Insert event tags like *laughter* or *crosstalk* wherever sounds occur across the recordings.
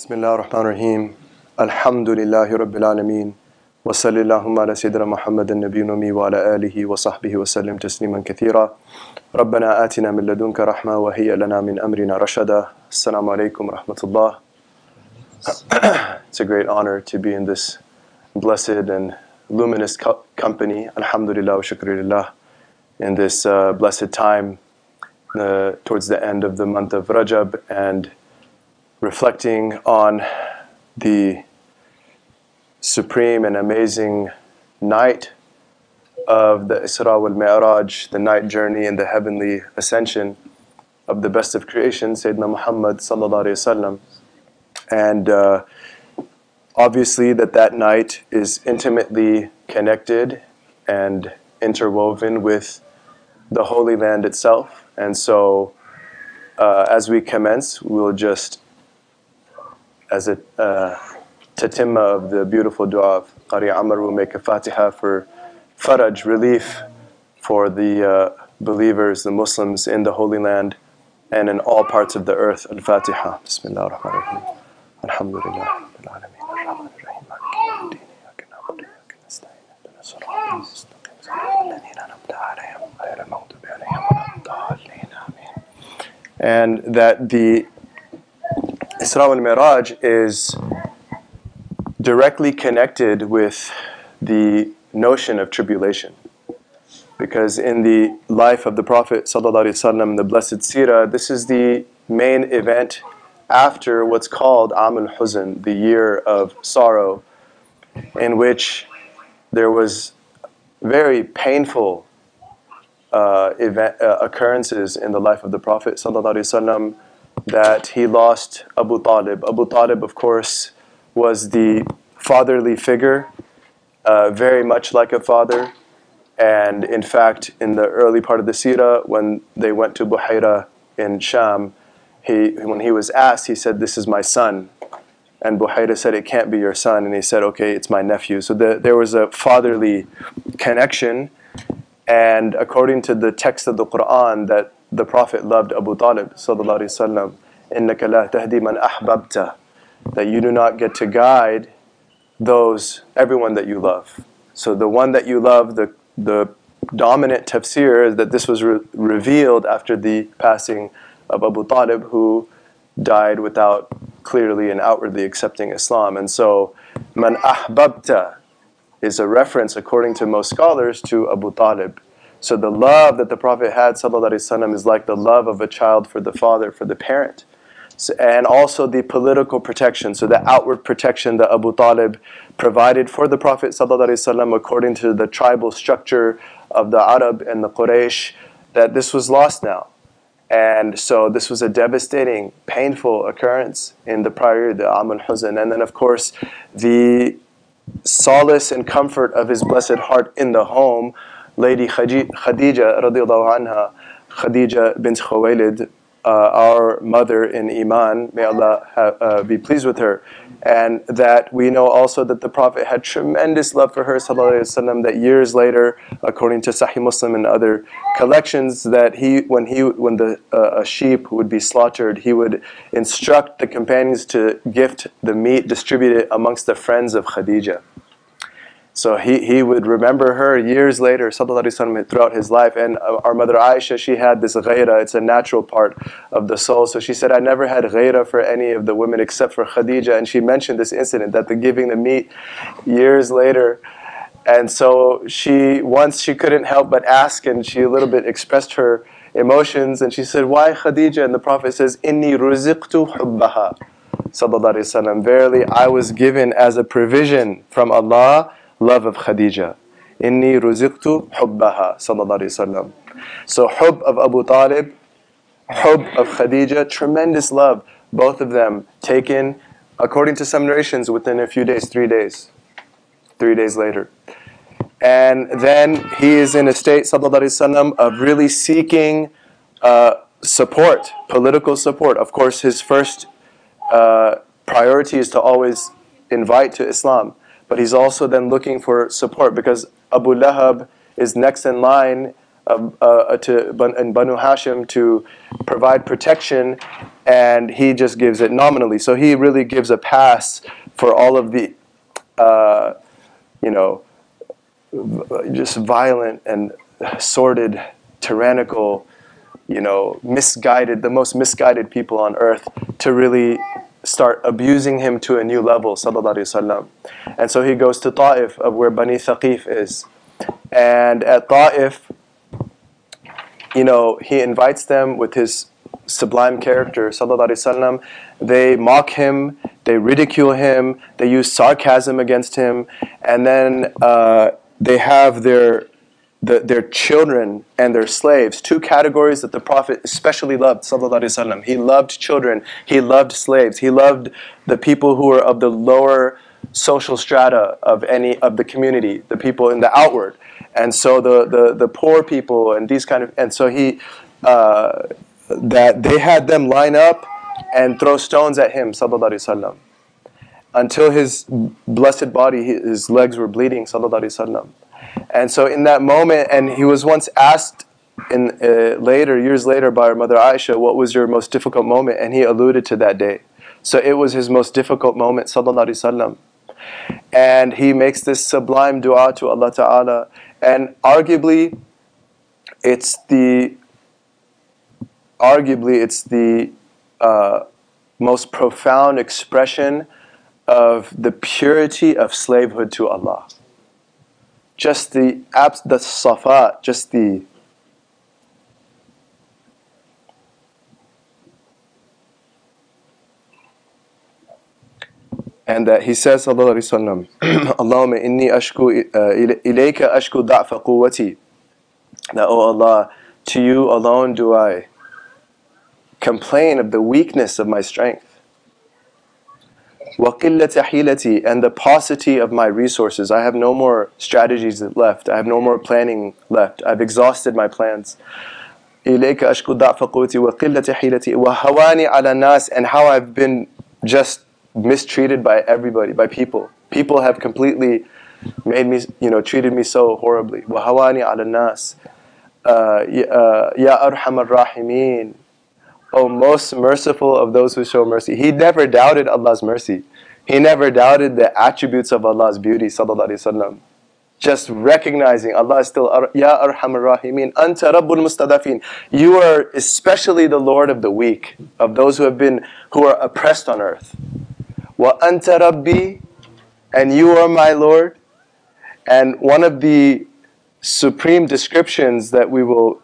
بسم الله الرحمن الرحيم الحمد لله رب العالمين وصلى اللهم على سيدنا محمد النبي الأمي وعلى آله وصحبه وسلم تسليما كثيرا ربنا آتنا من لدنك رحمة وهي لنا من أمرنا رشدا السلام عليكم ورحمة الله It's a great honor to be in this blessed and luminous co- company. Alhamdulillah wa shukrillah. In this uh, blessed time uh, towards the end of the month of Rajab and reflecting on the supreme and amazing night of the Isra wal Mi'raj, the night journey and the heavenly ascension of the best of creation, Sayyidina Muhammad sallallahu alaihi wasallam, and uh, obviously that that night is intimately connected and interwoven with the Holy Land itself, and so uh, as we commence, we'll just as a uh, of the beautiful dua of Qari Amr will make a fatiha for faraj, relief for the uh, believers, the Muslims in the Holy Land and in all parts of the earth. Al-Fatiha. Bismillah ar-Rahman ar-Rahim. Alhamdulillah. And that the Isra wal Miraj is directly connected with the notion of tribulation. Because in the life of the Prophet ﷺ, the Blessed Sirah, this is the main event after what's called Am al Huzn, the year of sorrow, in which there was very painful uh, event, uh, occurrences in the life of the Prophet ﷺ that he lost Abu Talib. Abu Talib, of course, was the fatherly figure, uh, very much like a father. And in fact, in the early part of the Sirah, when they went to Buhaira in Sham, he, when he was asked, he said, This is my son. And Buhaira said, It can't be your son. And he said, Okay, it's my nephew. So the, there was a fatherly connection. And according to the text of the Quran, that the Prophet loved Abu Talib, sallallahu alaihi wasallam, إِنَّكَ لَا تَهْدِي مَنْ أَحْبَبْتَ That you do not get to guide those, everyone that you love. So the one that you love, the, the dominant tafsir is that this was re- revealed after the passing of Abu Talib, who died without clearly and outwardly accepting Islam. And so, man ahbabta is a reference, according to most scholars, to Abu Talib. So the love that the Prophet had, وسلم, is like the love of a child for the father, for the parent. So, and also the political protection, so the outward protection that Abu Talib provided for the Prophet وسلم, according to the tribal structure of the Arab and the Quraysh, that this was lost now. And so this was a devastating, painful occurrence in the prior year, the Am al-Huzn. And then of course, the solace and comfort of his blessed heart in the home Lady Khadija radiallahu anha, Khadija bint Khuwaylid, uh, our mother in Iman, may Allah uh, be pleased with her. And that we know also that the Prophet had tremendous love for her, وسلم, that years later, according to Sahih Muslim and other collections, that he, when, he, when the, uh, a sheep would be slaughtered, he would instruct the companions to gift the meat, distribute it amongst the friends of Khadija. So he, he would remember her years later, وسلم, throughout his life. And our mother Aisha, she had this ghaira, it's a natural part of the soul. So she said, I never had ghaira for any of the women except for Khadija. And she mentioned this incident that the giving the meat years later. And so she, once she couldn't help but ask, and she a little bit expressed her emotions. And she said, Why Khadija? And the Prophet says, Inni ruziqtu hubbaha. Sallallahu Alaihi Wasallam. Verily, I was given as a provision from Allah love of Khadija. Inni ruziqtu hubbaha sallallahu. So hub of Abu Talib, hub of Khadija, tremendous love. Both of them taken, according to some narrations, within a few days, three days. Three days later. And then he is in a state, sallallahu alayhi of really seeking uh, support, political support. Of course, his first uh, priority is to always invite to Islam but he's also then looking for support because Abu Lahab is next in line uh, uh, to in Banu Hashim to provide protection and he just gives it nominally. So he really gives a pass for all of the, uh, you know, just violent and sordid, tyrannical, you know, misguided, the most misguided people on earth to really start abusing him to a new level, sallallahu alaihi wasallam. And so he goes to Ta'if, of where Bani Thaqif is. And at Ta'if, you know, he invites them with his sublime character, sallallahu alaihi wasallam. They mock him, they ridicule him, they use sarcasm against him, and then uh, they have their the, their children and their slaves, two categories that the Prophet especially loved, sallallahu He loved children, he loved slaves, he loved the people who were of the lower social strata of any of the community, the people in the outward. And so the, the, the poor people and these kind of, and so he, uh, that they had them line up and throw stones at him, sallallahu alaihi until his blessed body, his legs were bleeding, sallallahu and so in that moment, and he was once asked in uh, later, years later, by our mother Aisha, what was your most difficult moment? And he alluded to that day. So it was his most difficult moment, sallallahu alaihi wasallam. And he makes this sublime dua to Allah Ta'ala. And arguably, it's the arguably it's the uh, most profound expression of the purity of slavehood to Allah just the abs- the safa, just the and that he says *clears throat* Allahumma inni ashku uh, ilayka ashku da'fa quwwati. That oh Allah to you alone do I complain of the weakness of my strength وَقِلَّةَ حِيلَتِي And the paucity of my resources. I have no more strategies left. I have no more planning left. I've exhausted my plans. إِلَيْكَ أَشْكُ ضَعْفَ قُوتِي وَقِلَّةَ حِيلَتِي وَهَوَانِي عَلَى النَّاسِ And how I've been just mistreated by everybody, by people. People have completely made me, you know, treated me so horribly. وَهَوَانِي عَلَى النَّاسِ يَا أَرْحَمَ الرَّاحِمِينَ O most merciful of those who show mercy. He never doubted Allah's mercy. He never doubted the attributes of Allah's beauty, sallallahu alaihi wasallam. Just recognizing Allah is still Ya Arhamar Rahimin, Anta Rabbul Mustadafin. You are especially the Lord of the weak, of those who have been who are oppressed on earth. Wa Anta Rabbi, and you are my Lord. And one of the supreme descriptions that we will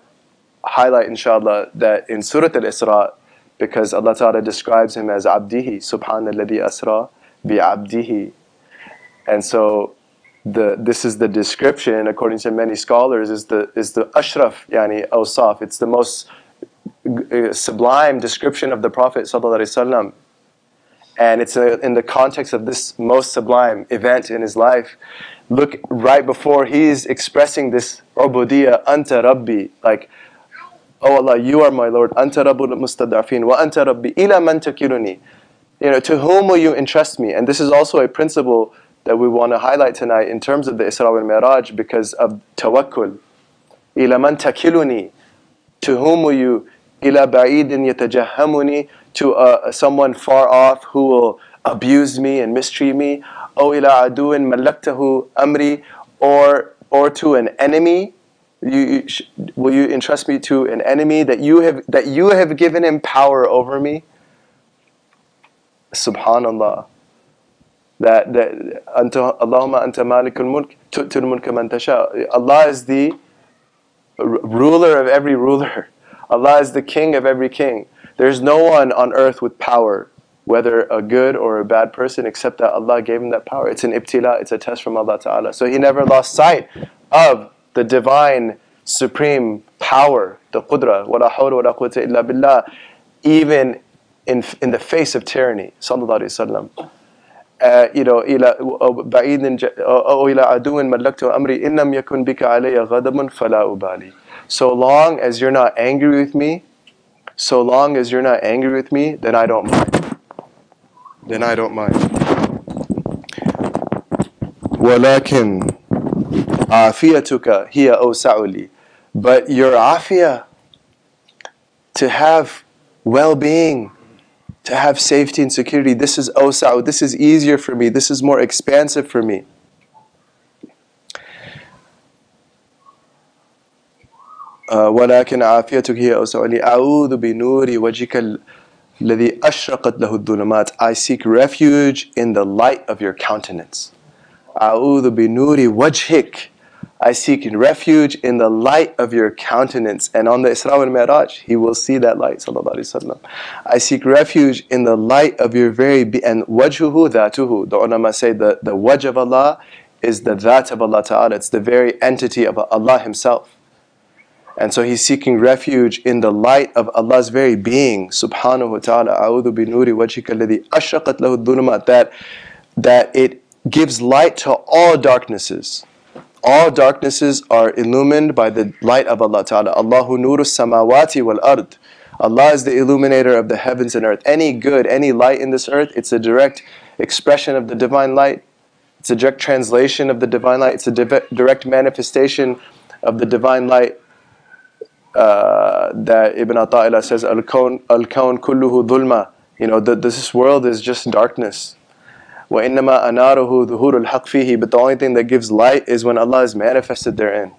highlight, inshallah, that in Surah Al Isra, because Allah Ta'ala describes him as Abdihi, Subhanalladhi Asra bi Abdihi. And so the, this is the description, according to many scholars, is the, is the Ashraf, yani Awsaf. It's the most uh, sublime description of the Prophet Sallallahu and it's a, in the context of this most sublime event in his life. Look right before he's expressing this ubudiyah, anta rabbi, like Oh Allah, you are my Lord. Anta Rabbul Mustadafin wa anta Rabbi ila man takiruni. You know, to whom will you entrust me? And this is also a principle that we want to highlight tonight in terms of the Isra wal Miraj because of tawakkul. Ila man takiluni. To whom will you? Ila ba'idin yatajahamuni. To uh, someone far off who will abuse me and mistreat me. O ila aduin malaktahu amri. Or, or to an enemy you, will you entrust me to an enemy that you have that you have given him power over me? Subhanallah. That that Allahumma anta malikul mulk tu'til mulka man tasha. Allah is the ruler of every ruler. Allah is the king of every king. There's no one on earth with power, whether a good or a bad person, except that Allah gave him that power. It's an ibtila, it's a test from Allah Ta'ala. So he never lost sight of the divine supreme power, the qudra, wa la hawla wa la quwwata illa billah, even in, in the face of tyranny, sallallahu alayhi wasallam. Uh, you know, إلى بعيد أو إلى عدو ملكت أمري إن لم يكن بك علي غضب فلا أبالي. So long as you're not angry with me, so long as you're not angry with me, then I don't mind. Then I don't mind. ولكن عافيتك هي أوسع لي. But your afia, to have well being, to have safety and security. This is awsa'u, this is easier for me, this is more expansive for me. ولكن عافيتك هي أوسع لي أعوذ بنور وجهك الذي أشرقت له الظلمات I seek refuge in the light of your countenance أعوذ بنور وجهك I seek refuge in the light of your countenance. And on the Isra wal Mi'raj, he will see that light. I seek refuge in the light of your very being. And wajhuhu dhatuhu. The ulama say the, the wajh of Allah is the dhat of Allah Ta'ala. It's the very entity of Allah Himself. And so he's seeking refuge in the light of Allah's very being. Subhanahu wa ta'ala. A'udhu bi nuri wajhika alladhi ashaqat lahu that, that it gives light to all darknesses all darknesses are illumined by the light of Allah Ta'ala. Allahu nuru samawati wal ard. Allah is the illuminator of the heavens and earth. Any good, any light in this earth, it's a direct expression of the divine light. It's a direct translation of the divine light. It's a direct manifestation of the divine light. Uh, that Ibn Ata'illah says, al-kawn kulluhu dhulma. You know, the, this world is just darkness. وَإِنَّمَا أَنَارُهُ ظُهُورُ الْحَقِّ فِيهِ But the only thing that gives light is when Allah is manifested therein.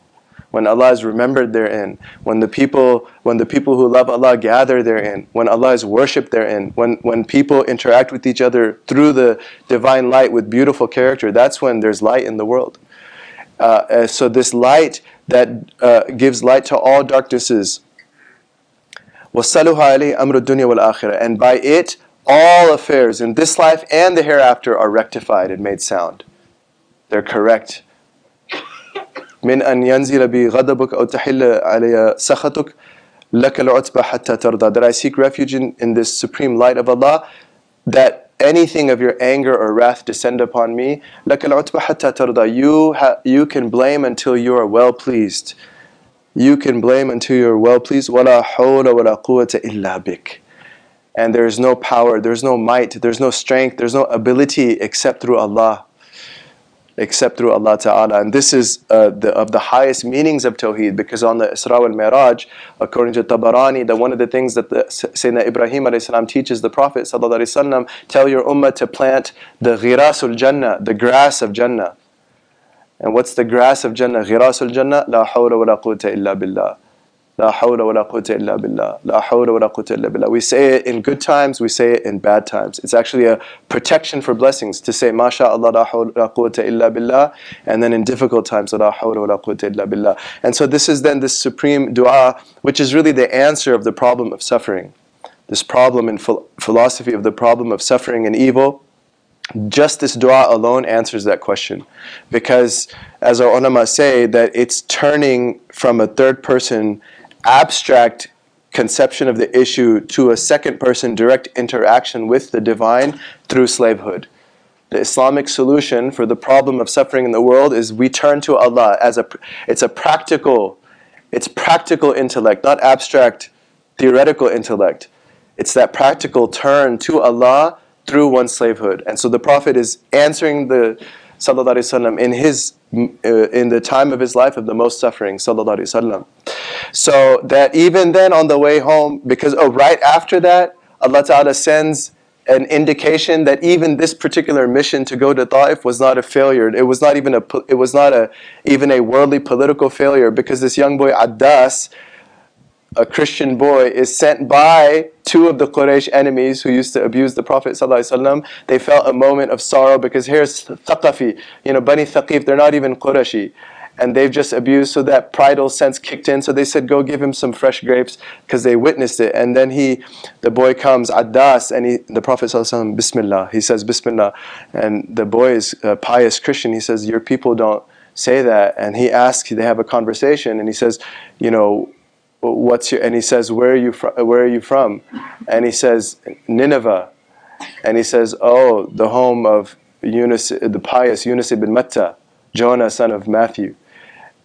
When Allah is remembered therein, when the people, when the people who love Allah gather therein, when Allah is worshipped therein, when, when people interact with each other through the divine light with beautiful character, that's when there's light in the world. Uh, uh so this light that uh, gives light to all darknesses, وَصَلُهَا عَلَيْهِ أَمْرُ الدُّنْيَا وَالْآخِرَةِ And by it, all affairs in this life and the hereafter are rectified and made sound. They're correct. من أن ينزل بي غضبك أو تحل علي سخطك لك العتبى حتى ترضى that I seek refuge in, in this supreme light of Allah that anything of your anger or wrath descend upon me لك العتبى حتى ترضى you, ha, you can blame until you are well pleased you can blame until you are well pleased ولا حول ولا قوة إلا بك and there is no power, there's no might, there's no strength, there's no ability except through Allah. Except through Allah Ta'ala. And this is uh, the, of the highest meanings of Tawheed because on the Isra al Miraj, according to Tabarani, that one of the things that the, Sayyidina Ibrahim salam teaches the Prophet وسلم, tell your ummah to plant the ghirasul Jannah, the grass of Jannah. And what's the grass of Jannah? Ghirasul Jannah? La hawla wa la quwwata illa billah. La hawla wa la quwwata illa billah. La hawla wa la quwwata illa billah. We say it in good times, we say it in bad times. It's actually a protection for blessings to say MashaAllah la hawla wa la quwwata illa billah and then in difficult times la hawla wa la quwwata illa billah. And so this is then this supreme dua which is really the answer of the problem of suffering. This problem in philosophy of the problem of suffering and evil. Just this dua alone answers that question. Because as our ulama say that it's turning from a third person abstract conception of the issue to a second person direct interaction with the divine through slavehood. The Islamic solution for the problem of suffering in the world is we turn to Allah as a it's a practical it's practical intellect, not abstract theoretical intellect. It's that practical turn to Allah through one's slavehood. And so the Prophet is answering the sallallahu alaihi wasallam in his uh, in the time of his life of the most suffering sallallahu alaihi wasallam so that even then on the way home because oh right after that allah ta'ala sends an indication that even this particular mission to go to Taif was not a failure. It was not even a it was not a even a worldly political failure because this young boy Adas, a Christian boy is sent by two of the Quraysh enemies who used to abuse the Prophet. They felt a moment of sorrow because here's Thaqafi, you know, Bani Thaqif, they're not even Qurayshi. And they've just abused, so that pridal sense kicked in. So they said, go give him some fresh grapes because they witnessed it. And then he, the boy comes, Addas, and he, the Prophet ﷺ, Bismillah. He says, Bismillah. And the boy is a pious Christian. He says, Your people don't say that. And he asks, they have a conversation, and he says, You know, what's your, and he says, where are you from, where are you from? And he says, Nineveh. And he says, oh, the home of Yunus, the pious Yunus ibn Matta, Jonah, son of Matthew.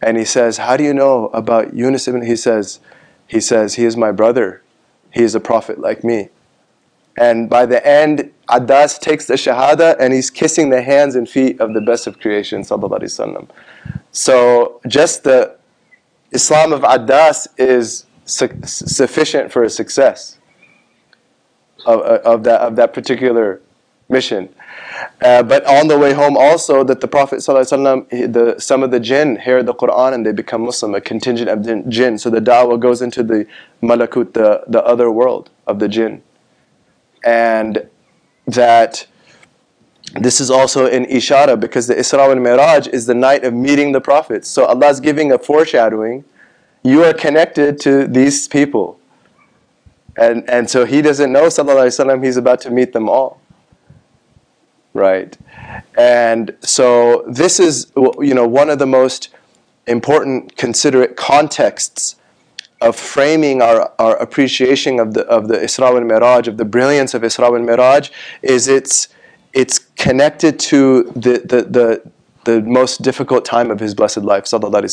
And he says, how do you know about Yunus ibn, he says, he says, he is my brother. He is a prophet like me. And by the end, Adas takes the Shahada and he's kissing the hands and feet of the best of creation, Sallallahu Alaihi Wasallam. So just the Islam of Adas is su- sufficient for a success. of, of, that, of that particular mission. Uh, but on the way home, also, that the Prophet ﷺ, the, some of the jinn hear the Quran and they become Muslim, a contingent of jinn. So the da'wah goes into the malakut, the, the other world of the jinn. And that this is also in Ishara because the Isra al Miraj is the night of meeting the prophets. So Allah is giving a foreshadowing. You are connected to these people. And, and so he doesn't know, sallallahu alayhi wasallam, he's about to meet them all. Right? And so this is you know one of the most important considerate contexts of framing our, our appreciation of the of the Isra al Miraj, of the brilliance of Isra al Miraj, is its it's connected to the, the, the, the most difficult time of his blessed life, sallallahu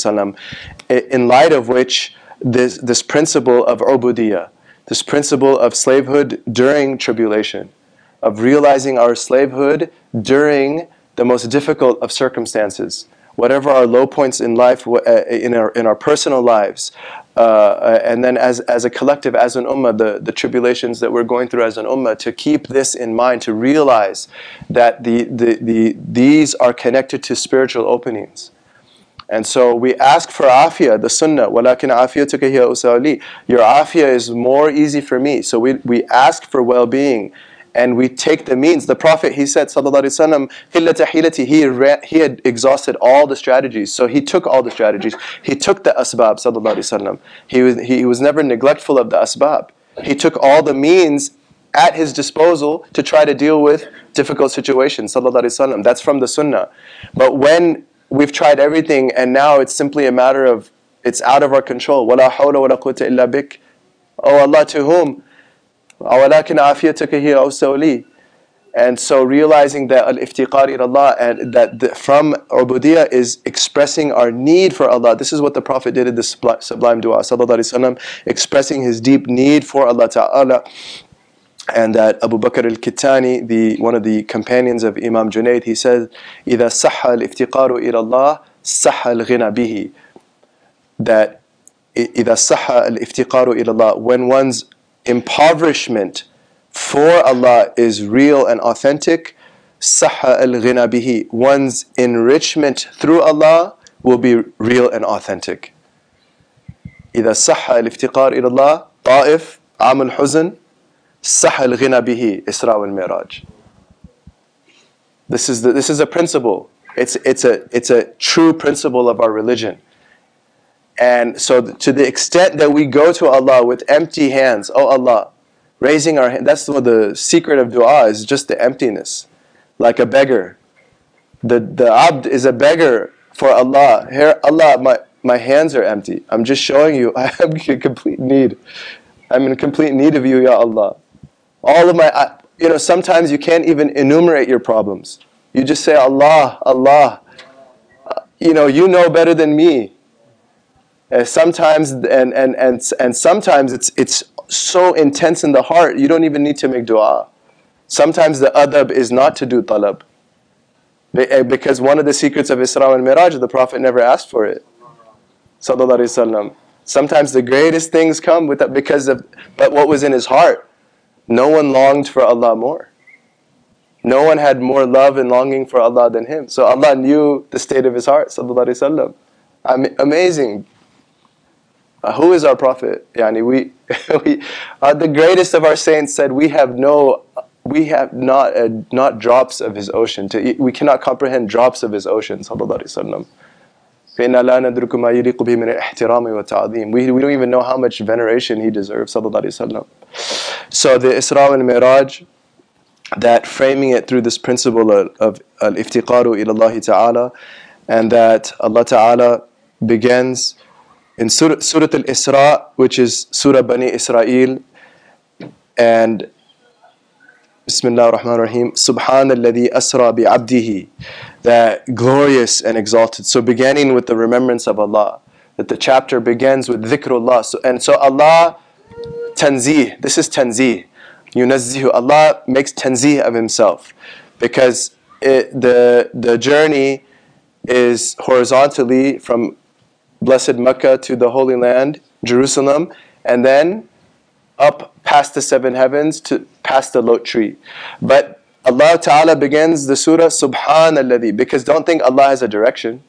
Alaihi in light of which this, this principle of ubudiyah, this principle of slavehood during tribulation, of realizing our slavehood during the most difficult of circumstances, whatever our low points in life, uh, in our, in our personal lives, uh, uh, and then as, as a collective, as an ummah, the, the tribulations that we're going through as an ummah, to keep this in mind, to realize that the, the, the, these are connected to spiritual openings. And so we ask for afia, the sunnah. وَلَكِنْ عَافِيَتُكَ هِيَ أُسَالِي Your afia is more easy for me. So we, we ask for well-being and we take the means. The Prophet, he said, sallallahu alaihi wasallam, he, ran, he had exhausted all the strategies. So he took all the strategies. He took the asbab, sallallahu alaihi wasallam. He was, he was never neglectful of the asbab. He took all the means at his disposal to try to deal with difficult situations, sallallahu alaihi wasallam. That's from the sunnah. But when we've tried everything and now it's simply a matter of, it's out of our control. وَلَا حَوْلَ وَلَا قُوَّةَ إِلَّا بِكَ Oh Allah, to whom? أَوَلَكِنْ عَافِيَتَكَ هِيَ أَوْسَوْلِي and so realizing that al-iftiqar ila Allah and that the, from ubudiyah is expressing our need for Allah. This is what the Prophet did in this sublime dua, sallallahu alaihi wasallam, expressing his deep need for Allah Ta'ala. And that Abu Bakr al-Kittani, the, one of the companions of Imam Junayd, he said, إِذَا صَحَّ الْإِفْتِقَارُ إِلَى اللَّهِ صَحَّ الْغِنَى بِهِ That إِذَا صَحَّ الْإِفْتِقَارُ إِلَى اللَّهِ When one's impoverishment for Allah is real and authentic, sahha al ghina bihi. One's enrichment through Allah will be real and authentic. إذا صح الافتقار إلى الله طائف عام الحزن صح الغنى به إسراء والمعراج. This is the, this is a principle. It's it's a it's a true principle of our religion. And so, to the extent that we go to Allah with empty hands, oh Allah, raising our hand, that's what the secret of dua is just the emptiness, like a beggar. The, the abd is a beggar for Allah. Here, Allah, my, my hands are empty. I'm just showing you *laughs* I am in complete need. I'm in complete need of you, Ya Allah. All of my, you know, sometimes you can't even enumerate your problems. You just say, Allah, Allah. Uh, you know, you know better than me. Uh, sometimes and, and, and, and sometimes it's, it's so intense in the heart, you don't even need to make dua. Sometimes the adab is not to do talab. Uh, because one of the secrets of Isra and Miraj, the Prophet never asked for it. Sallallahu Sometimes the greatest things come with that because of but what was in his heart. No one longed for Allah more. No one had more love and longing for Allah than him. So Allah knew the state of his heart. Sallallahu Amazing. Uh, who is our prophet? Yani we, *laughs* we uh, the greatest of our saints said, "We have no, we have not uh, not drops of his ocean. To, we cannot comprehend drops of his ocean." We, we don't even know how much veneration he deserves. So the Isra and Miraj, that framing it through this principle of, of al-iftiqaru ila ta'ala, and that Allah ta'ala begins in Surah, Surah Al-Isra, which is Surah Bani Israel, and Bismillah ar-Rahman ar-Rahim, Subhanalladhi asra bi-abdihi, that glorious and exalted. So beginning with the remembrance of Allah, that the chapter begins with dhikrullah. So, and so Allah, tanzih, this is tanzih. Yunazzihu, Allah makes tanzih of Himself. Because it, the, the journey is horizontally from blessed Mecca to the Holy Land, Jerusalem, and then up past the seven heavens to past the lote tree. But Allah Ta'ala begins the surah Subhanallah because don't think Allah has a direction.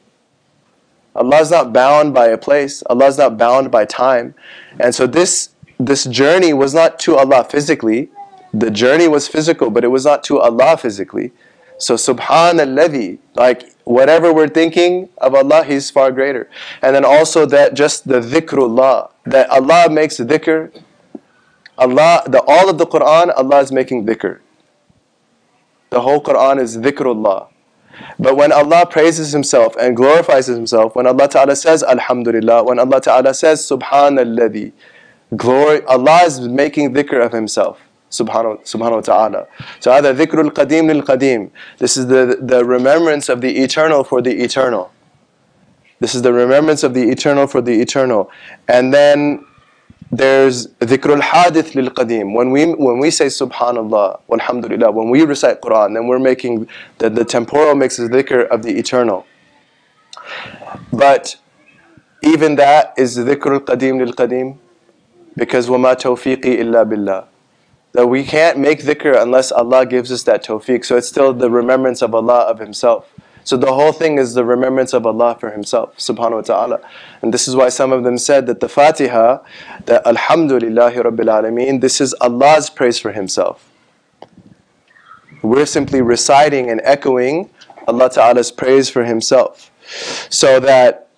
Allah is not bound by a place. Allah is not bound by time. And so this this journey was not to Allah physically. The journey was physical, but it was not to Allah physically. So subhanallah, like whatever we're thinking of Allah, He's far greater. And then also that just the dhikrullah, that Allah makes dhikr. Allah, the all of the Quran, Allah is making dhikr. The whole Quran is dhikrullah. But when Allah praises Himself and glorifies Himself, when Allah Ta'ala says Alhamdulillah, when Allah Ta'ala says Subhanallah, glory, Allah is making dhikr of Himself Subhanahu, subhanahu wa ta'ala. So هذا ذكر القديم للقديم. This is the, the remembrance of the eternal for the eternal. This is the remembrance of the eternal for the eternal. And then there's ذكر الحادث للقديم. When we when we say subhanallah, walhamdulillah, when we recite Quran, then we're making the, the temporal makes a dhikr of the eternal. But even that is ذكر القديم للقديم because وما توفيقي إلا بالله that we can't make dhikr unless Allah gives us that tawfiq. So it's still the remembrance of Allah of Himself. So the whole thing is the remembrance of Allah for Himself, subhanahu wa ta'ala. And this is why some of them said that the Fatiha, that Alhamdulillahi Rabbil Alameen, this is Allah's praise for Himself. We're simply reciting and echoing Allah Ta'ala's praise for Himself. So that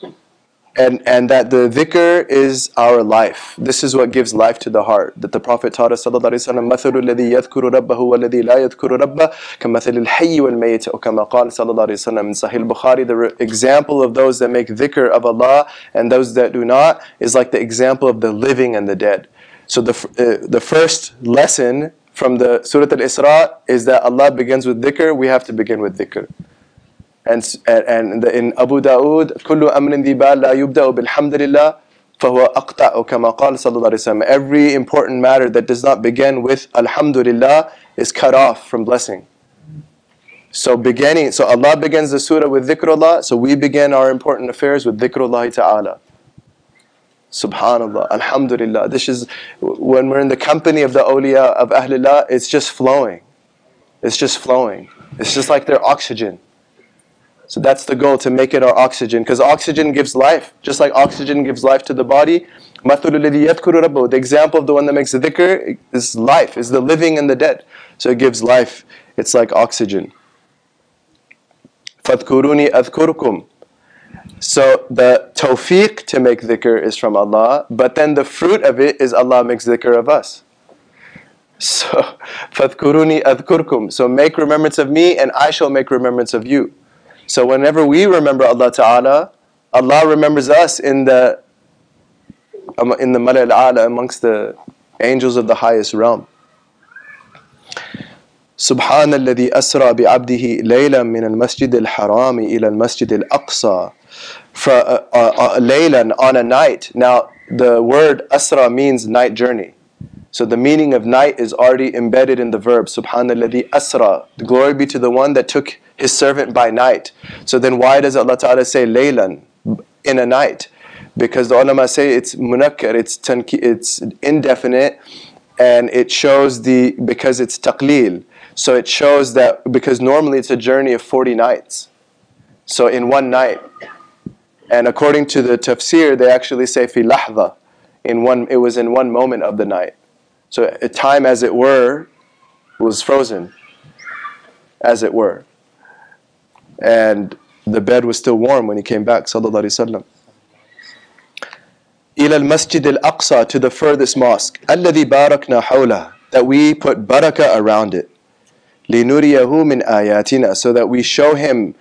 and, and that the dhikr is our life. This is what gives life to the heart. That the Prophet taught us, sallallahu alayhi wa sallam, مَثَلُ الَّذِي يَذْكُرُ رَبَّهُ وَالَّذِي لَا يَذْكُرُ رَبَّهُ كَمَثَلِ الْحَيِّ وَالْمَيِّتِ أو كما قال صلى الله عليه وسلم in Sahih Bukhari, the re- example of those that make dhikr of Allah and those that do not is like the example of the living and the dead. So the, uh, the first lesson from the Surah Al-Isra is that Allah begins with dhikr, we have to begin with dhikr. And, and in Abu Dawood, كل أمر ذي بال لا يبدأ بالحمد لله فهو أقطع كما قال صلى الله عليه وسلم. Every important matter that does not begin with Alhamdulillah is cut off from blessing. So beginning, so Allah begins the surah with dhikrullah, so we begin our important affairs with dhikrullah ta'ala. Subhanallah, Alhamdulillah. This is when we're in the company of the awliya of Ahlullah, it's just flowing. It's just flowing. It's just like their oxygen. So that's the goal to make it our oxygen because oxygen gives life. Just like oxygen gives life to the body. The example of the one that makes the dhikr is life, is the living and the dead. So it gives life. It's like oxygen. فَاذْكُرُونِي أَذْكُرُكُمْ So the tawfiq to make dhikr is from Allah, but then the fruit of it is Allah makes dhikr of us. So, *laughs* فَاذْكُرُونِي أَذْكُرْكُمْ So make remembrance of me and I shall make remembrance of you. So whenever we remember Allah Ta'ala, Allah remembers us in the in the Mala al-Ala amongst the angels of the highest realm. سبحان الذي أسرى بعبده ليلا من المسجد الحرام إلى المسجد الأقصى ليلا on a night. Now the word asra means night journey. So the meaning of night is already embedded in the verb. Subhanallah asra. The glory be to the one that took his servant by night. So then why does Allah Ta'ala say laylan in a night? Because the ulama say it's munakkar, it's, tanki, it's indefinite, and it shows the, because it's taqleel. So it shows that, because normally it's a journey of 40 nights. So in one night. And according to the tafsir, they actually say fi lahza. In one, it was in one moment of the night. So time, as it were, was frozen, as it were. And the bed was still warm when he came back, sallallahu alaihi wasallam. إلى المسجد الأقصى to the furthest mosque الذي باركنا حوله that we put barakah around it لنريه من آياتنا so that we show him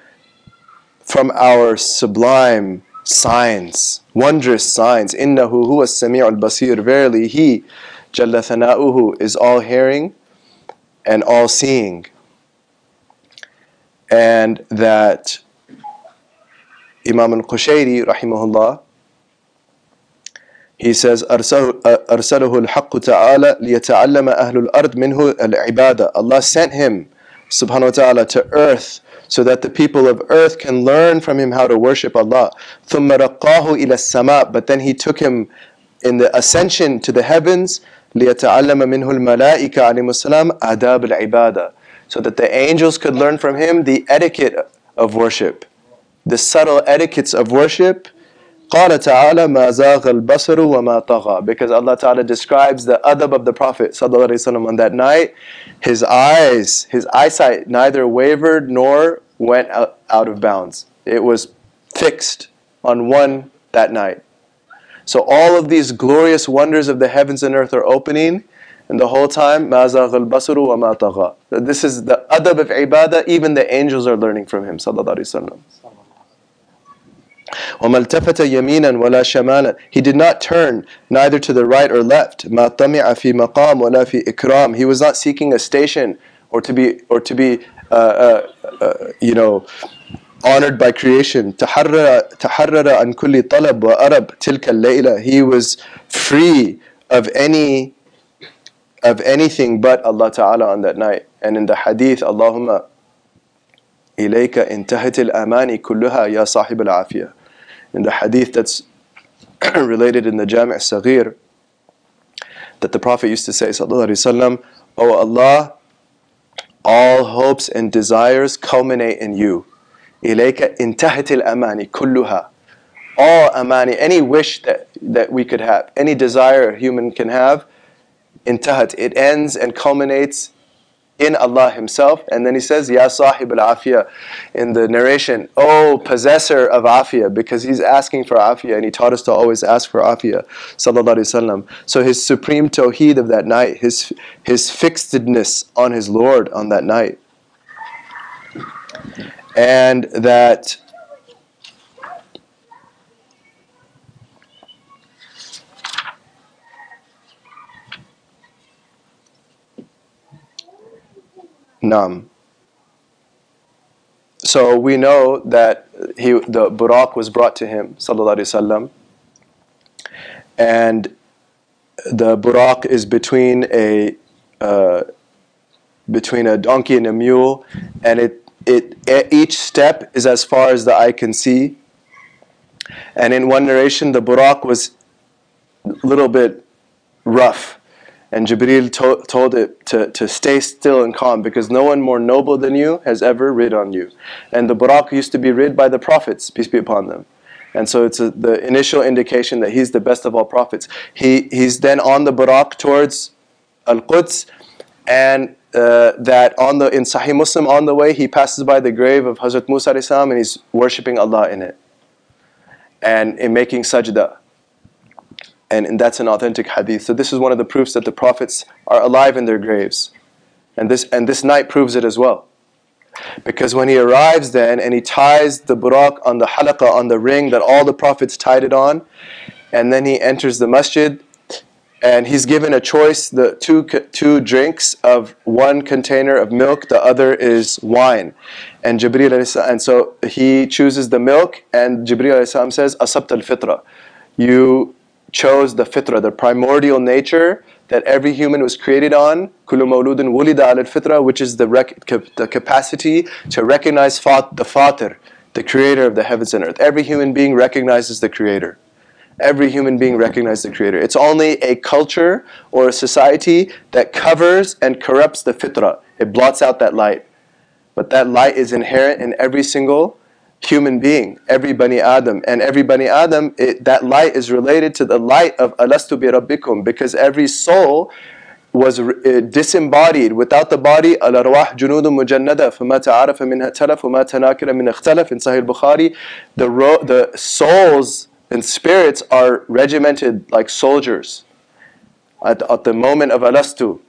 from our sublime signs wondrous signs إنه هو السميع البصير verily he جل ثناؤه is all hearing and all seeing and that Imam al-Qushayri rahimahullah he says أرسله الحق تعالى ليتعلم أهل الأرض منه العبادة Allah sent him subhanahu wa ta'ala to earth so that the people of earth can learn from him how to worship Allah ثم رقاه إلى السماء but then he took him in the ascension to the heavens لِيَتَعَلَّمَ مِنْهُ الْمَلَائِكَ عَلَيْهِمُ السَّلَامِ أَدَابِ الْعِبَادَةِ So that the angels could learn from him the etiquette of worship, the subtle etiquettes of worship. قال تعالى ما زاغ البصر وما طغى because Allah Ta'ala describes the adab of the Prophet وسلم, on that night his eyes his eyesight neither wavered nor went out, out of bounds it was fixed on one that night so all of these glorious wonders of the heavens and earth are opening and the whole time ما زاغ البصر وما طغى this is the adab of ibadah even the angels are learning from him sallallahu alaihi wasallam وَمَا الْتَفَتَ يَمِينًا وَلَا شَمَالًا He did not turn neither to the right or left. مَا طَمِعَ فِي مَقَامٍ وَلَا فِي إِكْرَامٍ He was not seeking a station or to be, or to be uh, uh, uh, you know, honored by creation. تحرر, تحرر عن كل طلب وأرب تلك الليلة. He was free of any of anything but Allah Ta'ala on that night. And in the hadith, Allahumma إليك انتهت الأماني كلها يا صاحب العافية in the hadith that's *clears throat* related in the Jami' Saghir that the Prophet used to say, Sallallahu Alaihi Wasallam, O Allah, all hopes and desires culminate in you. إِلَيْكَ انتهت الأماني كلها. All amani, any wish that, that we could have, any desire a human can have, intahat, it ends and culminates in Allah Himself. And then He says, Ya Sahib al Afia in the narration, Oh possessor of Afia, because He's asking for Afia and He taught us to always ask for Afia. Sallallahu So His supreme tawheed of that night, His, his fixedness on His Lord on that night. And that Nam. So we know that he, the Buraq was brought to him, sallallahu alaihi wasallam, and the Buraq is between a uh, between a donkey and a mule, and it it each step is as far as the eye can see. And in one narration, the Buraq was a little bit rough and Jibril to- told it to, to stay still and calm because no one more noble than you has ever rid on you. And the Buraq used to be rid by the prophets, peace be upon them. And so it's a, the initial indication that he's the best of all prophets. He, he's then on the Buraq towards Al Quds, and uh, that on the in Sahih Muslim on the way he passes by the grave of Hazrat Musa and he's worshipping Allah in it and in making sajda and, and that's an authentic hadith. So this is one of the proofs that the prophets are alive in their graves. And this, and this night proves it as well. Because when he arrives then and he ties the buraq on the halaqah, on the ring that all the prophets tied it on, and then he enters the masjid and he's given a choice the two, two drinks of one container of milk, the other is wine. And Jibreel and so he chooses the milk and Jibreel says, Asabt al fitra. You chose the fitra, the primordial nature that every human was created on, kullu wulida al fitra, which is the, the capacity to recognize fat- the fatir, the creator of the heavens and earth. Every human being recognizes the creator every human being recognize the creator. It's only a culture or a society that covers and corrupts the fitrah. It blots out that light. But that light is inherent in every single human being, every Bani Adam. And every Bani Adam, it, that light is related to the light of Alastu bi Rabbikum because every soul was uh, disembodied without the body al-arwah junudun mujannada fama ta'arafa minha talaf ma min ikhtalaf in Sahih Bukhari the, the souls and spirits are regimented like soldiers at, at the moment of Alastu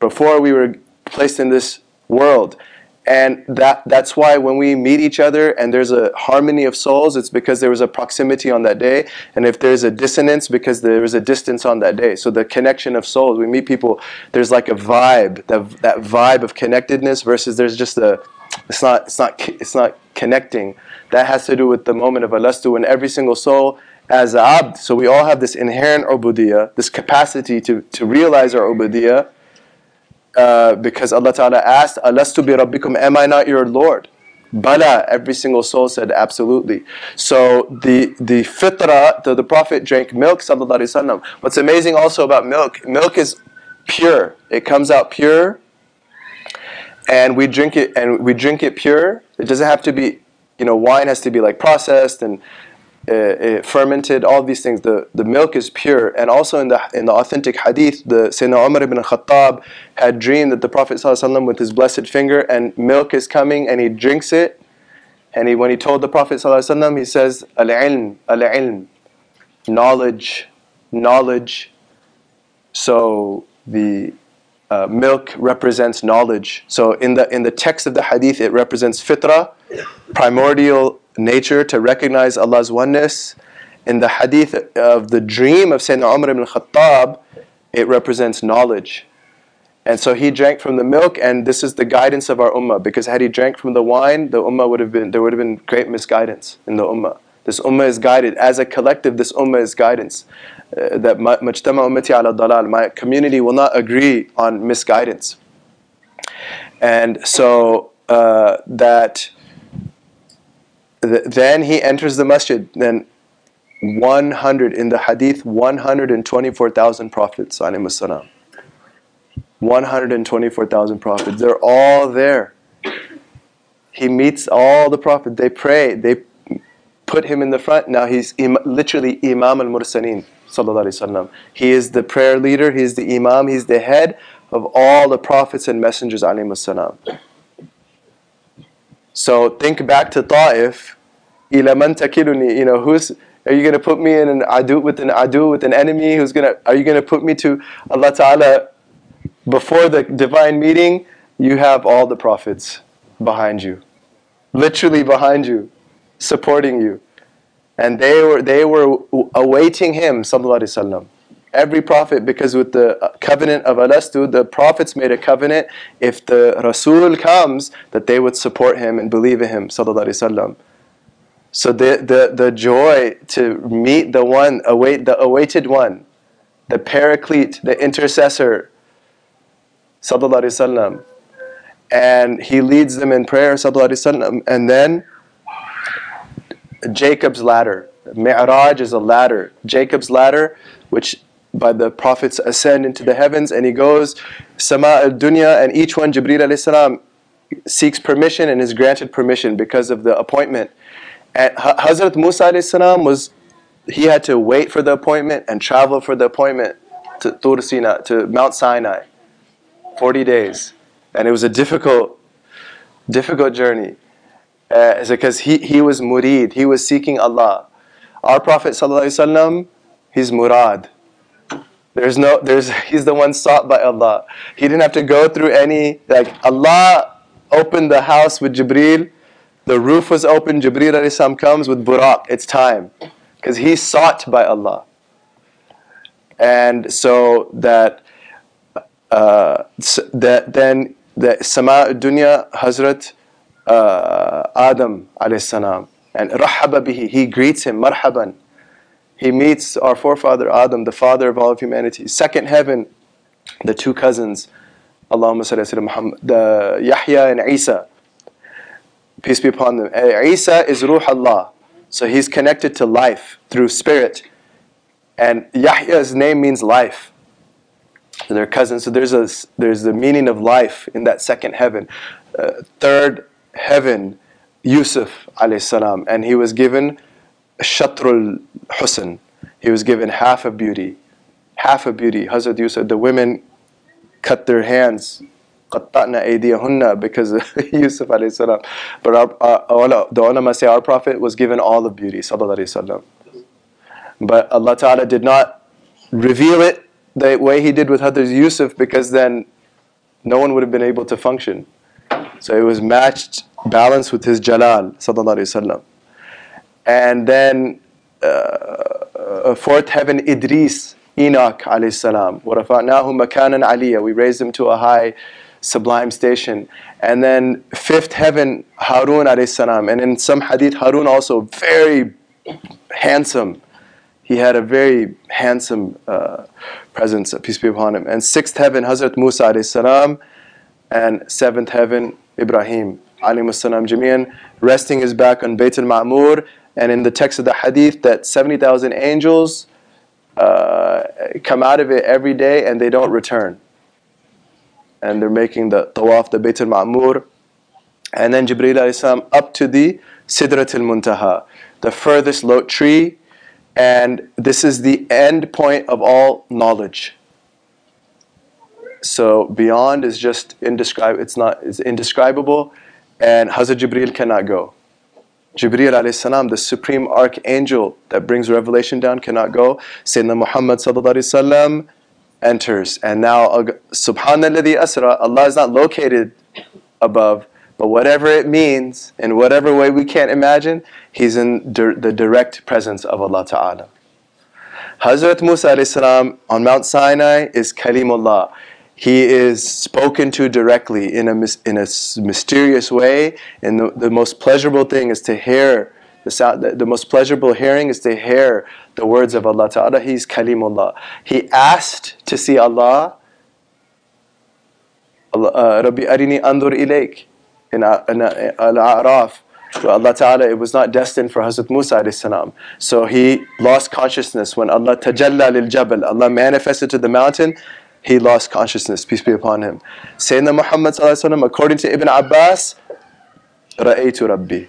before we were placed in this world and that, that's why when we meet each other and there's a harmony of souls, it's because there was a proximity on that day. And if there's a dissonance, because there was a distance on that day. So the connection of souls, we meet people, there's like a vibe, that, that vibe of connectedness versus there's just a, it's not, it's not, it's not connecting. That has to do with the moment of alastu when every single soul as a abd. So we all have this inherent ubudiyah, this capacity to, to realize our ubudiyah uh, because Allah Ta'ala asked, Alastu bi Rabbikum, am I not your Lord? Bala, every single soul said absolutely. So the the fitra, the, the Prophet drank milk. What's amazing also about milk, milk is pure. It comes out pure, and we drink it and we drink it pure. It doesn't have to be, you know, wine has to be like processed and uh, uh, fermented, all these things. The, the milk is pure. And also in the, in the authentic hadith, the Sayyidina Umar ibn Khattab had dreamed that the Prophet ﷺ with his blessed finger and milk is coming and he drinks it. And he, when he told the Prophet ﷺ, he says, Al-ilm, al-ilm, knowledge, knowledge. So the uh, milk represents knowledge. So in the in the text of the hadith, it represents fitra, primordial nature to recognize Allah's oneness. In the hadith of the dream of Sayyidina Umar ibn Khattab, it represents knowledge. And so he drank from the milk, and this is the guidance of our ummah. Because had he drank from the wine, the ummah would have been there would have been great misguidance in the ummah. This ummah is guided as a collective. This ummah is guidance. Uh, that mujtama ummati ala dalal. My community will not agree on misguidance. And so uh, that then he enters the masjid. Then 100 in the hadith, 124,000 prophets. 124,000 prophets. They're all there. He meets all the prophets. They pray. They put him in the front. Now he's Im literally Imam al Mursaleen. He is the prayer leader, He's the Imam, he's the head of all the prophets and messengers. So think back to Ta'if. You know, who's are you going to put me in an adu with an adu with an enemy? Who's going to? Are you going to put me to Allah Taala before the divine meeting? You have all the prophets behind you, literally behind you. Supporting you. And they were, they were awaiting him, sallallahu wasallam every prophet because with the covenant of Alastu, the prophets made a covenant if the Rasul comes that they would support him and believe in him. sallallahu So the, the, the joy to meet the one, await the awaited one, the paraclete, the intercessor, sallallahu and he leads them in prayer, sallallahu and then Jacob's ladder. Mi'raj is a ladder. Jacob's ladder, which by the prophets ascend into the heavens and he goes sama al-dunya and each one Jibreel alayhi salam seeks permission and is granted permission because of the appointment and Hazrat Musa alayhi salam was he had to wait for the appointment and travel for the appointment to Tur to Mount Sinai 40 days and it was a difficult difficult journey uh, because he, he was murid he was seeking Allah our Prophet sallallahu he's murad there's no, there's, *laughs* he's the one sought by Allah. He didn't have to go through any, like Allah opened the house with Jibreel, the roof was open, Jibreel salam comes with Buraq, it's time. Because he's sought by Allah. And so that, uh, that then the Sama Dunya Hazrat uh, Adam salam and rahaba bihi, he greets him, marhaban he meets our forefather Adam, the father of all of humanity. Second heaven, the two cousins, Allahumma salli Muhammad, the Yahya and Isa. Peace be upon them. Eh, Isa is Ruh Allah. So he's connected to life through spirit. And Yahya's name means life. And they're cousins. So there's a there's the meaning of life in that second heaven. Uh, third heaven, Yusuf alayhi and he was given shatrul husn. He was given half of beauty. Half of beauty. Hazrat Yusuf, the women cut their hands. because *laughs* Yusuf alayhi salam. But our, our, the ulama say our Prophet was given all of beauty. But Allah Ta'ala did not reveal it the way He did with Hazrat Yusuf because then no one would have been able to function. So it was matched, balanced with His Jalal. Sallallahu Alaihi Wasallam. And then uh, fourth heaven, Idris, Enoch alayhi salam. وَرَفَعْنَاهُ مَكَانًا عَلِيًّا We raised him to a high, sublime station. And then fifth heaven, Harun alayhi salam. And in some hadith, Harun also very handsome. He had a very handsome uh, presence, peace be upon him. And sixth heaven, Hazrat Musa alayhi salam. And seventh heaven, Ibrahim alayhi jamian, resting his back on Bayt al-Ma'mur, and in the text of the hadith that 70,000 angels uh, come out of it every day and they don't return. And they're making the tawaf, the Bayt al-Ma'mur, and then Jibreel salam up to the Sidrat al-Muntaha, the furthest lote tree, and this is the end point of all knowledge. So beyond is just indescribable. It's not. It's indescribable, and Hazrat Jibreel cannot go. Jibreel alayhi salam, the supreme archangel that brings revelation down, cannot go. Sayyidina Muhammad sallallahu alaihi wasallam enters, and now Subhanallah asra. Allah is not located above, but whatever it means, in whatever way we can't imagine, He's in the direct presence of Allah Ta'ala. Hazrat Musa alayhi salam on Mount Sinai is Kalimullah. He is spoken to directly in a, in a mysterious way. And the, the most pleasurable thing is to hear the, sound, the, the most pleasurable hearing is to hear the words of Allah Ta'ala. He's Kalimullah. He asked to see Allah. Uh, Rabbi Arini Andur in Al-A'raf. Allah Ta'ala, it was not destined for Hazrat Musa salam. So he lost consciousness when Allah tajalla lil jabal. Allah manifested to the mountain he lost consciousness, peace be upon him. Sayyidina Muhammad according to Ibn Abbas, Ra'aytu Rabbi.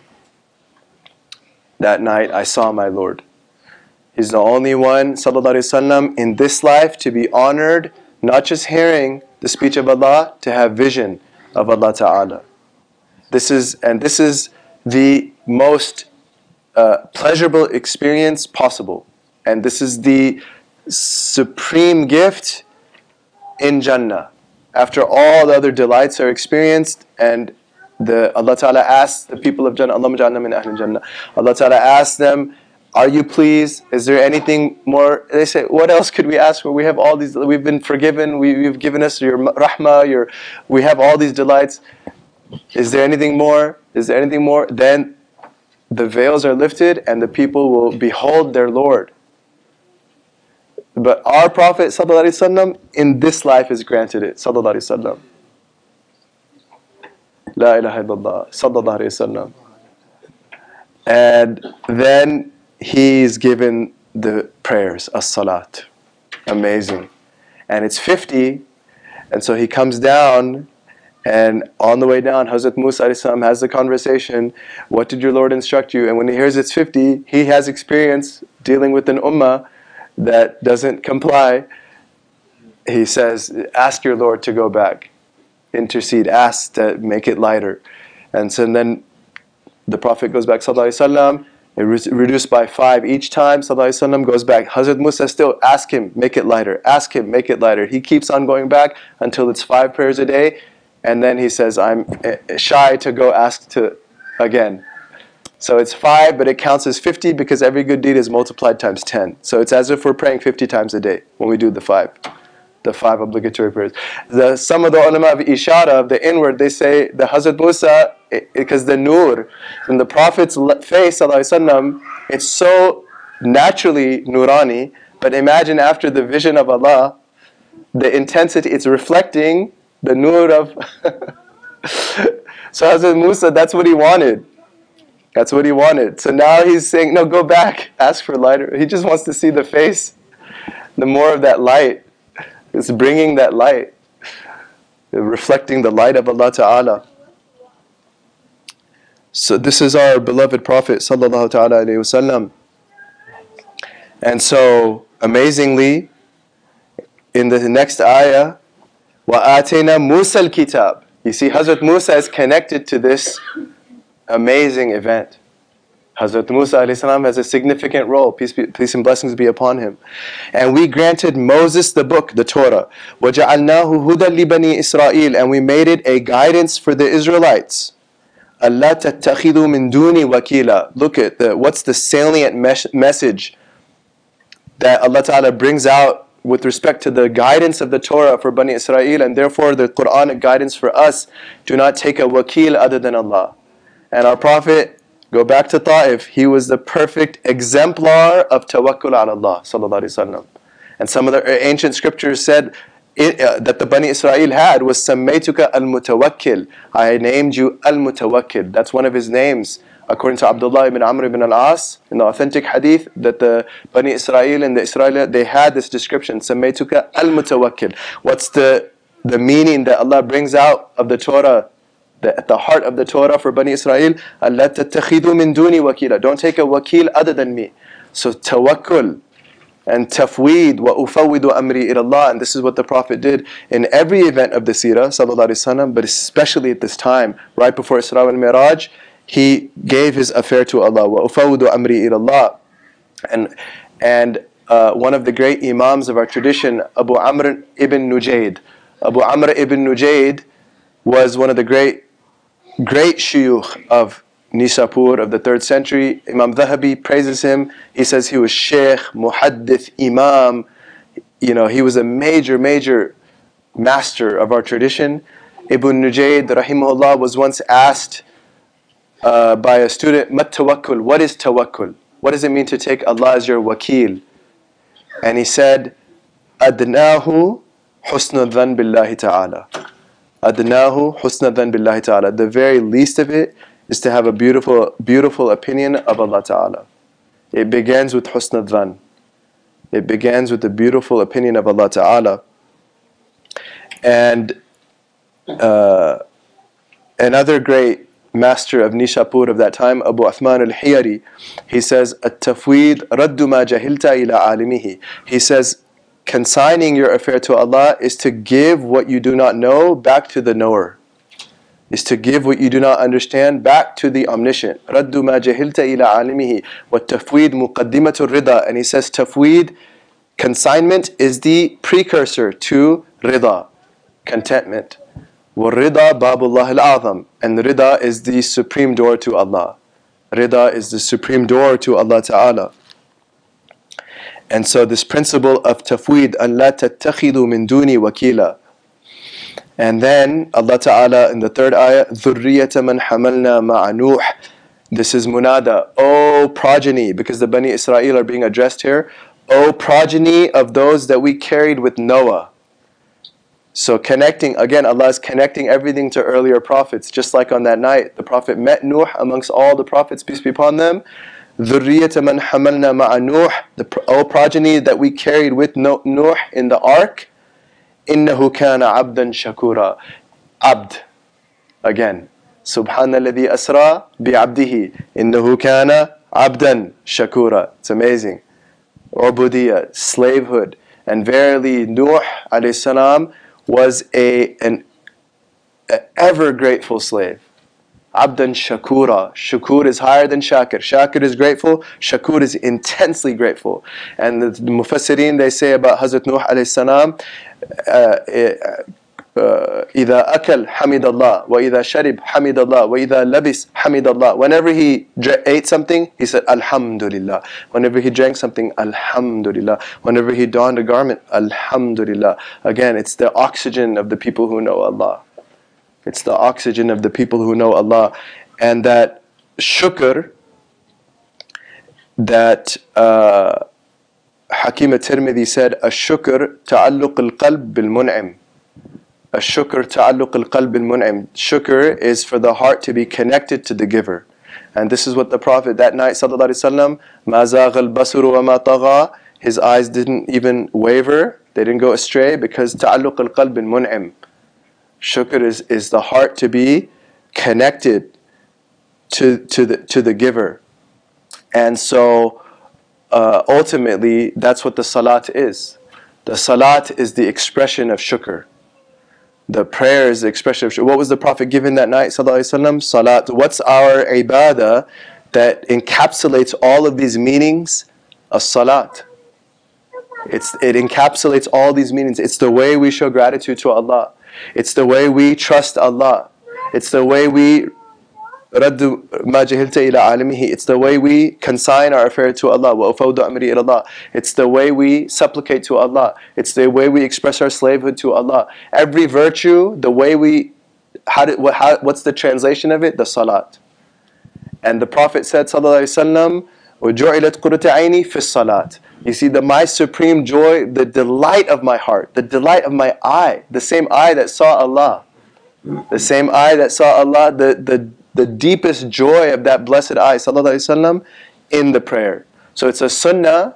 That night I saw my Lord. He's the only one, sallallahu in this life to be honored, not just hearing the speech of Allah, to have vision of Allah Ta'ala. This is, and this is the most uh, pleasurable experience possible. And this is the supreme gift in Jannah. After all the other delights are experienced and the Allah Ta'ala asks the people of Jannah, Allah min ahli Jannah. Allah Ta'ala asks them, Are you pleased? Is there anything more? They say, What else could we ask for? We have all these, we've been forgiven, we, have given us your rahmah, your, we have all these delights. Is there anything more? Is there anything more? Then the veils are lifted and the people will behold their Lord. But our Prophet ﷺ in this life is granted it. Sallallahu La ilaha illallah. Sallallahu And then he's given the prayers, as-salat. Amazing. And it's 50. And so he comes down and on the way down, Hazrat Musa has the conversation, what did your Lord instruct you? And when he hears it's 50, he has experience dealing with an ummah that doesn't comply, he says, Ask your Lord to go back. Intercede, ask to make it lighter. And so then the Prophet goes back, Sallallahu Alaihi Wasallam, it re- reduced by five each time. Sallallahu Alaihi Wasallam goes back. Hazrat Musa still ask him, make it lighter. Ask him, make it lighter. He keeps on going back until it's five prayers a day. And then he says, I'm eh, shy to go ask to again. So it's 5, but it counts as 50 because every good deed is multiplied times 10. So it's as if we're praying 50 times a day when we do the 5. The five obligatory prayers. The, some of the ulama of ishara, of the inward, they say the Hazrat Musa, because the nur in the Prophet's face, وسلم, it's so naturally nurani, but imagine after the vision of Allah, the intensity, it's reflecting the nur of. *laughs* so Hazrat Musa, that's what he wanted. That's what he wanted. So now he's saying, no, go back, ask for lighter. He just wants to see the face. The more of that light is bringing that light, reflecting the light of Allah Ta'ala. So this is our beloved Prophet Sallallahu Ta'ala Alaihi Wasallam. And so, amazingly, in the next ayah, وَآتَيْنَا مُوسَى الْكِتَابِ You see, Hazrat Musa is connected to this amazing event. Hazrat Musa salam has a significant role. Peace, be, peace and blessings be upon him. And we granted Moses the book, the Torah. وَجَعَلْنَاهُ هُدًى لِبَنِي إِسْرَائِيل And we made it a guidance for the Israelites. Allah تَتَّخِذُوا مِن دُونِ وَكِيلًا Look at the, what's the salient mes- message that Allah Ta'ala brings out with respect to the guidance of the Torah for Bani Israel and therefore the Quranic guidance for us. Do not take a wakil other than Allah. And our Prophet, go back to Ta'if, he was the perfect exemplar of tawakkul ala Allah. And some of the ancient scriptures said, it, uh, that the Bani Israel had was Sammaytuka al Mutawakkil. I named you al Mutawakkil. That's one of his names. According to Abdullah ibn Amr ibn al-As, in the authentic hadith, that the Bani Israel and the Israel, they had this description, Sammaytuka al Mutawakkil. What's the, the meaning that Allah brings out of the Torah the, at the heart of the Torah for Bani Israel, Allah min duni wakila. Don't take a wakil other than me. So tawakkul and tafweed wa ufawwidu amri ilallah. And this is what the Prophet did in every event of the seerah, sallallahu wasallam, but especially at this time, right before Isra and Miraj, he gave his affair to Allah. Wa ufawwidu amri ilallah. And, and uh, one of the great imams of our tradition, Abu Amr ibn Nujayd. Abu Amr ibn Nujayd was one of the great great shuyukh of Nishapur of the 3rd century. Imam Dhahabi praises him. He says he was sheikh, muhaddith, imam. You know, he was a major, major master of our tradition. Ibn Nujayd, rahimahullah, was once asked uh, by a student, Mat tawakkul, what is tawakkul? What does it mean to take Allah as your wakil? And he said, Adnahu husnul dhan billahi ta'ala. Adnahu husna dhan billahi ta'ala. The very least of it is to have a beautiful, beautiful opinion of Allah ta'ala. It begins with husna dhan. It begins with the beautiful opinion of Allah ta'ala. And uh, another great master of Nishapur of that time, Abu Uthman al-Hiyari, he says, "At-tafwid raddu ma jahilta ila alimihi." He says, consigning your affair to Allah is to give what you do not know back to the knower. Is to give what you do not understand back to the omniscient. رَدُّ مَا جَهِلْتَ إِلَىٰ عَالِمِهِ وَالتَّفْوِيد مُقَدِّمَةُ الرِّضَى And he says tafweed, consignment is the precursor to rida, contentment. وَالرِّضَى بَابُ اللَّهِ الْأَعْظَمِ And rida is the supreme door to Allah. Rida is the supreme door to Allah Ta'ala. And so this principle of tafweed, أَن لَا تَتَّخِذُوا مِن دُونِي وَكِيلًا And then Allah Ta'ala in the third ayah, ذُرِّيَّةَ مَنْ حَمَلْنَا مَعَ نُوحٍ This is munada, O progeny, because the Bani Israel are being addressed here. O progeny of those that we carried with Noah. So connecting, again, Allah is connecting everything to earlier prophets. Just like on that night, the Prophet met Nuh amongst all the prophets, peace be upon them. ذُرِّيَّةَ مَنْ حَمَلْنَا مَعَ نُوحٍ The all progeny that we carried with Nuh in the ark. إِنَّهُ كَانَ عَبْدًا شَكُورًا Abd. Again. سبحان الذي أسرى بعبده إنه كان عبدا شكورا It's amazing. Ubudiyah, slavehood. And verily Nuh alayhi was a, an a ever grateful slave. Abdan Shakura. Shakur is higher than Shakir. Shakir is grateful. Shakur is intensely grateful. And the, the Mufassirin, they say about Hazrat Nuh alayhi salam, إذا أكل حمد الله وإذا شرب حمد الله وإذا لبس حمد الله whenever he ate something he said Alhamdulillah whenever he drank something Alhamdulillah whenever he donned a garment Alhamdulillah again it's the oxygen of the people who know Allah it's the oxygen of the people who know Allah. And that shukr that uh, Hakim al-Tirmidhi said, shukr ta'alluq al-qalb bil-mun'im." shukr ta'alluq al-qalb bil-mun'im. Shukr is for the heart to be connected to the giver. And this is what the Prophet that night, sallallahu alaihi wasallam, mazagh al-basru wa ma tagha. His eyes didn't even waver; they didn't go astray because ta'alluq al-qalb bil-mun'im. Shukr is, is the heart to be connected to, to, the, to the giver. And so uh, ultimately, that's what the salat is. The salat is the expression of shukr. The prayer is the expression of shukr. What was the Prophet given that night? Sallallahu Salat. What's our ibadah that encapsulates all of these meanings? A salat. It's, it encapsulates all these meanings. It's the way we show gratitude to Allah. It's the way we trust Allah. It's the way we It's the way we consign our affair to Allah. It's the way we supplicate to Allah. It's the way we express our slavehood to Allah. Every virtue, the way we, how, did, what, how what's the translation of it? The salat. And the Prophet said, Sallallahu Alaihi Wasallam, وَجُعِلَتْ قُرَّةُ عَيْنِي فِي الصَّلَاةِ you see, the my supreme joy, the delight of my heart, the delight of my eye, the same eye that saw Allah, the same eye that saw Allah, the, the, the deepest joy of that blessed eye, wasallam, in the prayer. So it's a sunnah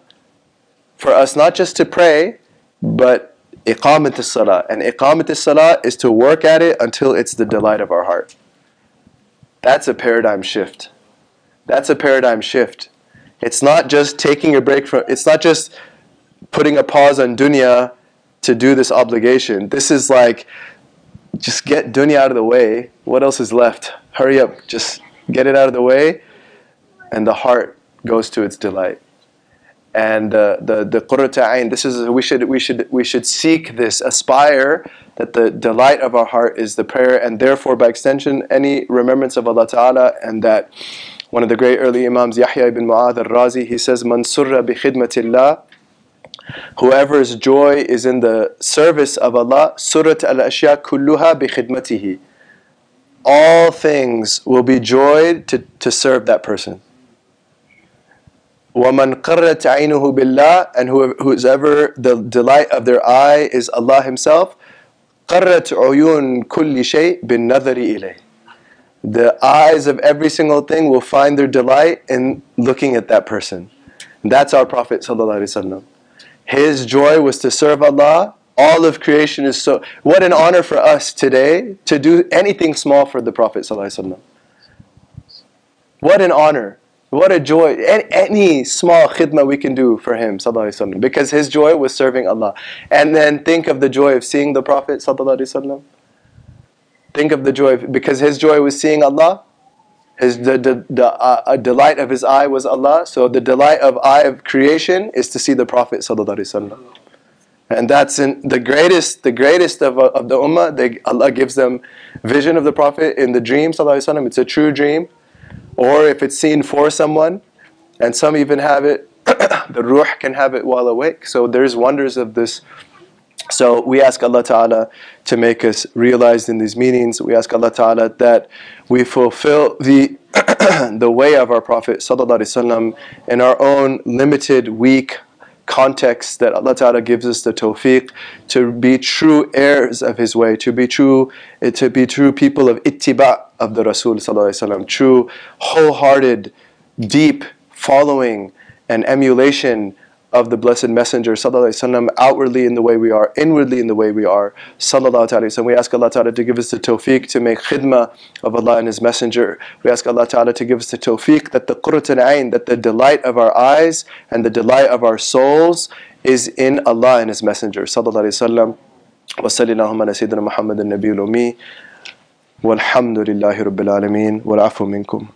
for us not just to pray, but iqamat salah. And iqamat salah is to work at it until it's the delight of our heart. That's a paradigm shift. That's a paradigm shift. It's not just taking a break from, it's not just putting a pause on dunya to do this obligation. This is like, just get dunya out of the way. What else is left? Hurry up, just get it out of the way, and the heart goes to its delight. And uh, the the qurrata this is we should we should we should seek this, aspire that the delight of our heart is the prayer, and therefore by extension any remembrance of Allah Taala, and that one of the great early Imams, Yahya ibn Mu'adh al-Razi, he says, "Man surra bi khidmatillah." Whoever's joy is in the service of Allah, surat al-ashya kulluha bi khidmatihi. All things will be joyed to, to serve that person. وَمَنْ قَرَّتْ عَيْنُهُ بِاللَّهِ And whoever the delight of their eye is Allah Himself, قَرَّتْ عُيُونَ كُلِّ شَيْءٍ بِالنَّظَرِ إِلَيْهِ the eyes of every single thing will find their delight in looking at that person. That's our Prophet His joy was to serve Allah. All of creation is so. What an honor for us today to do anything small for the Prophet. What an honor. What a joy. Any, small khidmah we can do for him. Because his joy was serving Allah. And then think of the joy of seeing the Prophet. Think of the joy, because his joy was seeing Allah. His, the the, the uh, delight of his eye was Allah. So the delight of eye of creation is to see the Prophet And that's in the greatest, the greatest of, of the ummah. They, Allah gives them vision of the Prophet in the dream. It's a true dream, or if it's seen for someone, and some even have it. *coughs* the ruh can have it while awake. So there's wonders of this so we ask Allah Ta'ala to make us realized in these meanings. We ask Allah Ta'ala that we fulfill the *clears throat* the way of our Prophet Sallallahu in our own limited, weak context that Allah Ta'ala gives us the tawfiq to be true heirs of His way, to be true, to be true people of ittiba of the Rasul Sallallahu true, wholehearted, deep following and emulation of the Blessed Messenger وسلم, outwardly in the way we are, inwardly in the way we are. Sallallahu We ask Allah Ta'ala to give us the tawfiq to make khidmah of Allah and His Messenger. We ask Allah Ta'ala to give us the tawfiq that the qurrat ayn, that the delight of our eyes and the delight of our souls is in Allah and His Messenger. Sallallahu Alaihi Wasallam. وصلى اللهم على سيدنا محمد النبي الأمي والحمد لله رب العالمين والعفو منكم